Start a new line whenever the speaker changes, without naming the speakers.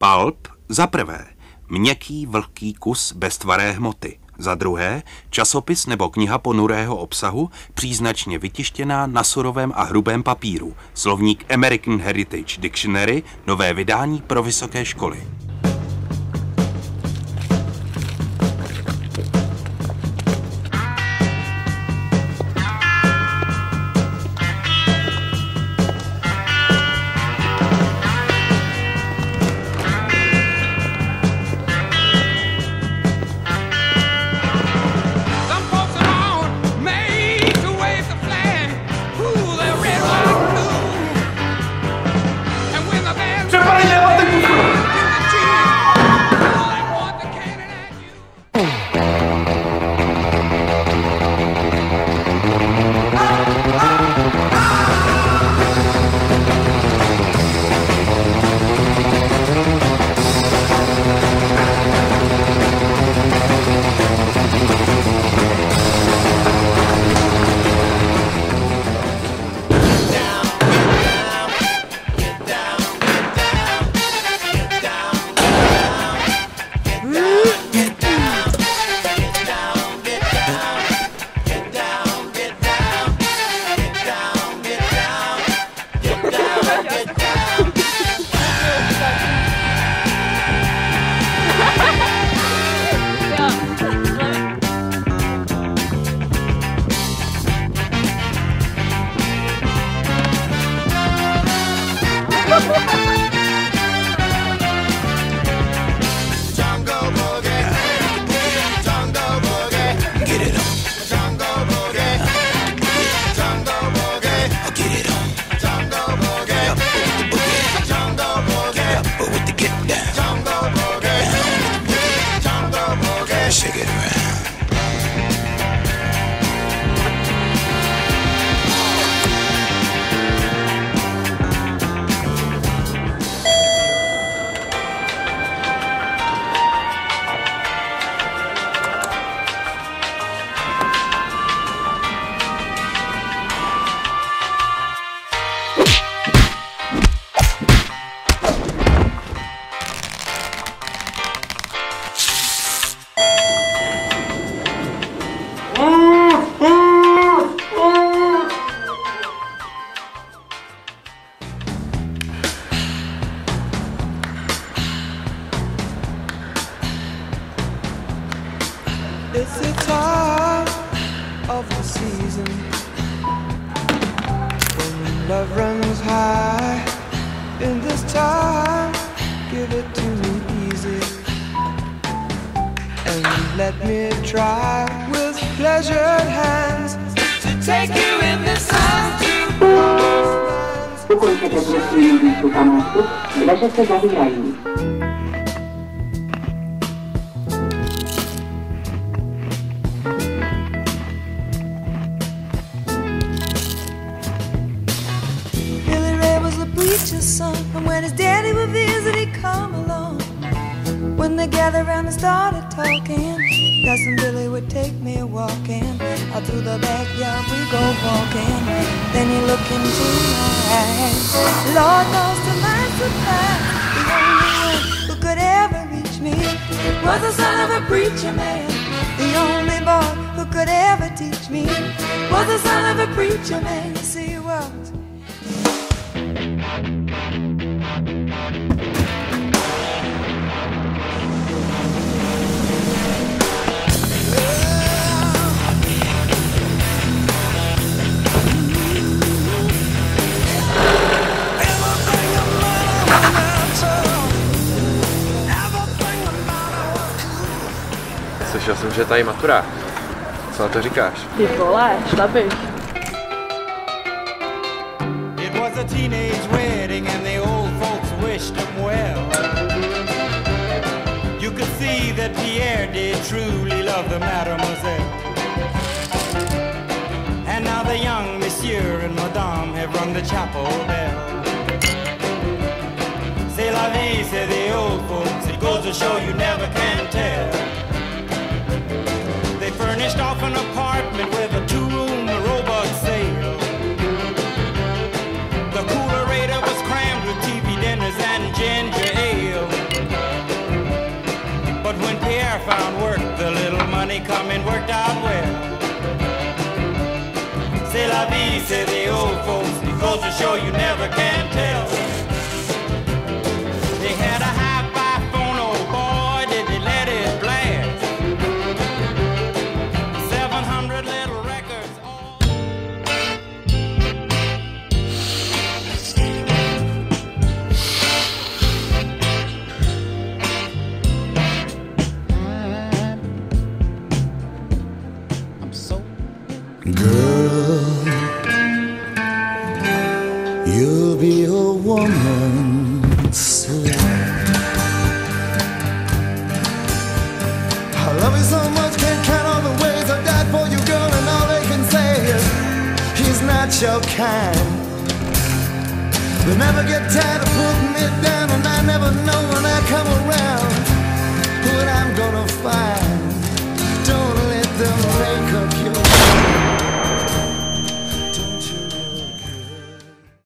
Pulp za prvé. Měkký vlhký kus beztvaré hmoty. Za druhé, časopis nebo kniha ponurého obsahu, příznačně vytištěná na surovém a hrubém papíru. Slovník American Heritage Dictionary, nové vydání pro vysoké školy.
It's the time of the season when love runs high. In this time, give it to me easy and let me try with pleasured hands to take you in this time to lands.
Ukončete prosím výstup a nástup, dveře se
gathered around and started talking, Cousin Billy would take me walking. Out through the backyard we go walking. Then he looked into my eyes. Lord knows to my surprise, the only one who could ever reach me was the son of a preacher man. The only boy who could ever teach me was the son of a preacher man. Yes, he was.
Slyšel jsem, že je tady matura. Co na to říkáš?
Ty vole, šla bych.
It was a teenage wedding and the old folks wished him well. You could see that Pierre did truly love the mademoiselle. And now the young monsieur and madame have rung the chapel bell. C'est la vie, say the old folks. It goes to show you never can furnished off an apartment with a two-room Roebuck sale. The coolerator was crammed with TV dinners and ginger ale. But when Pierre found work, the little money coming worked out well. C'est la vie, say the old folks. Goes to show you never can tell.
Girl, you'll be a woman soon. I love you so much, can't count all the ways I died for you, girl, and all they can say is he's not your kind. They never get tired of putting it down, and I never know